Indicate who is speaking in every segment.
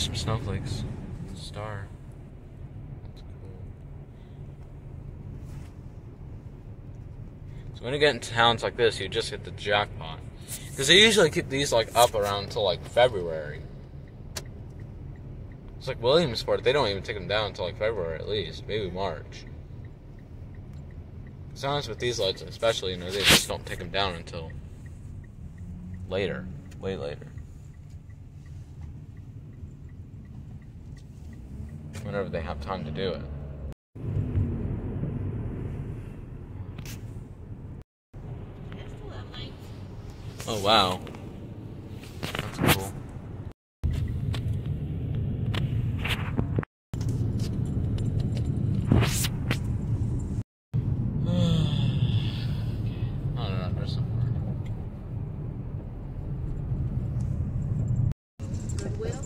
Speaker 1: Christmas snowflakes. Star. That's cool. So when you get into towns like this, you just hit the jackpot. Because they usually keep these like up around until like February. It's like Williamsport, they don't even take them down until like February at least, maybe March. Sometimes with these lights, especially, you know, they just don't take them down until later, way later. Whenever they have time to do it. Oh wow. That's cool. I don't know, there's some more.
Speaker 2: Goodwill?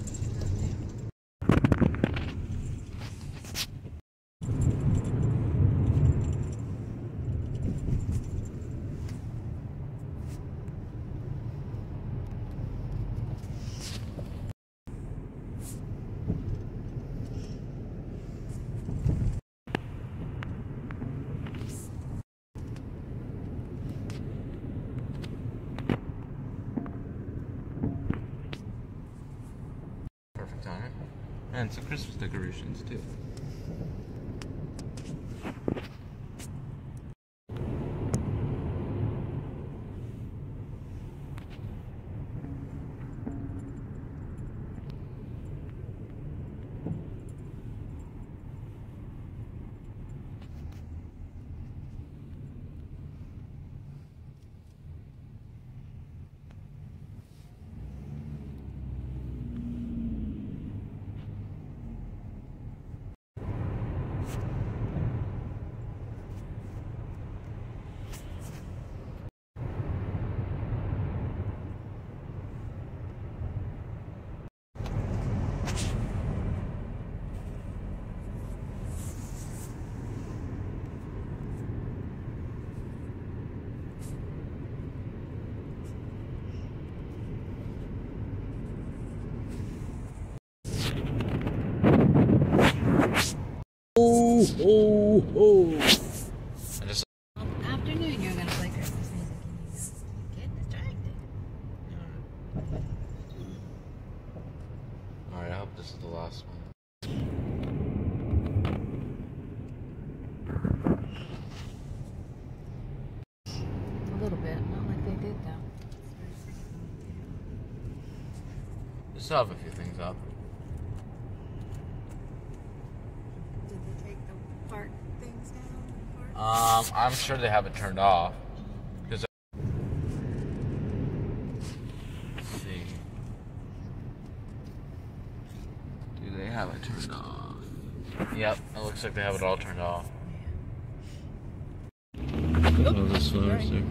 Speaker 1: Perfect timing. And some Christmas decorations too.
Speaker 3: Oh, oh.
Speaker 1: I just
Speaker 2: Afternoon, you're gonna play Christmas music and you get distracted.
Speaker 1: Alright, I hope this is the last one.
Speaker 2: A little bit, not like they did though.
Speaker 1: Still have a few things up.
Speaker 2: Did they take the park things down?
Speaker 1: Um, I'm sure they have it turned off. Because let's see. Do they have it turned off? Yep, it looks like they have it all turned off.
Speaker 2: Oh,
Speaker 1: this
Speaker 2: right.